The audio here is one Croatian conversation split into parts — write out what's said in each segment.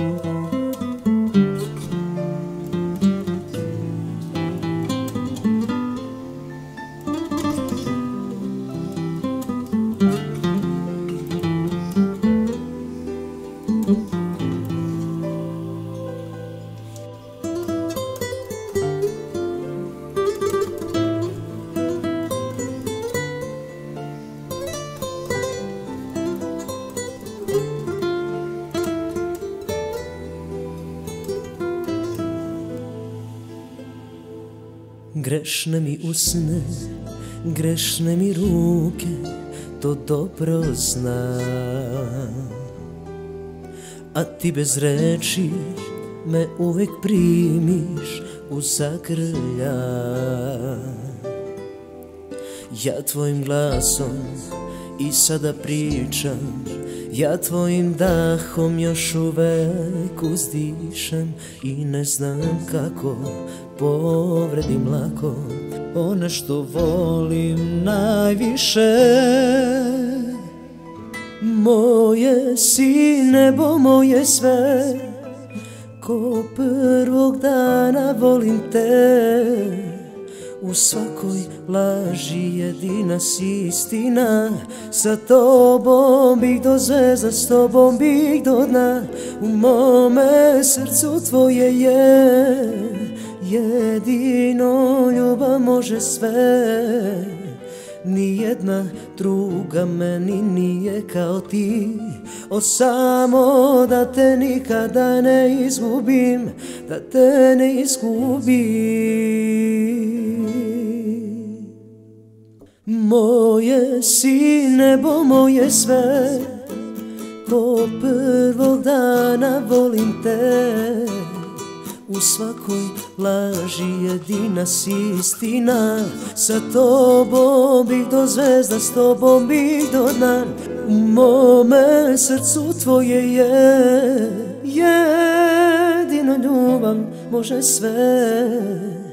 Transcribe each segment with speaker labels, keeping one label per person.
Speaker 1: thank mm -hmm. you Grešne mi usne, grešne mi ruke, to dobro znam. A ti bez reči me uvijek primiš u zagrlja. Ja tvojim glasom i sada pričam, ja tvojim dahom još uvek uzdišem i ne znam kako povredim lako One što volim najviše. Moje si nebo, moje sve Ko prvog dana volim te U svakoj laži jedina si istina. Sa tobom bih do zvezda, s tobom bih do dna. U mome srcu tvoje je. Jedino ljubav može sve Nijedna druga meni nije kao ti. O samo da te nikada ne izgubim Da te ne izgubim. Moje si nebo, moje sve Ko prvog dana volim te u svakoj laži jedina si istina. Sa tobom bih do zvezda, s tobom bih do dna. U mome srcu tvoje je Jedino ljubav može sve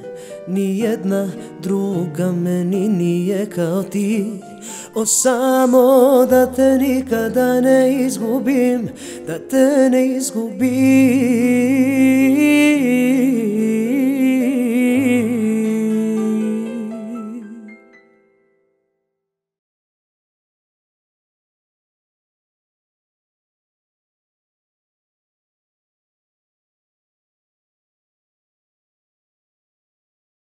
Speaker 1: Nijedna druga meni nije kao ti. O samo da te nikada ne izgubim Da te ne izgubim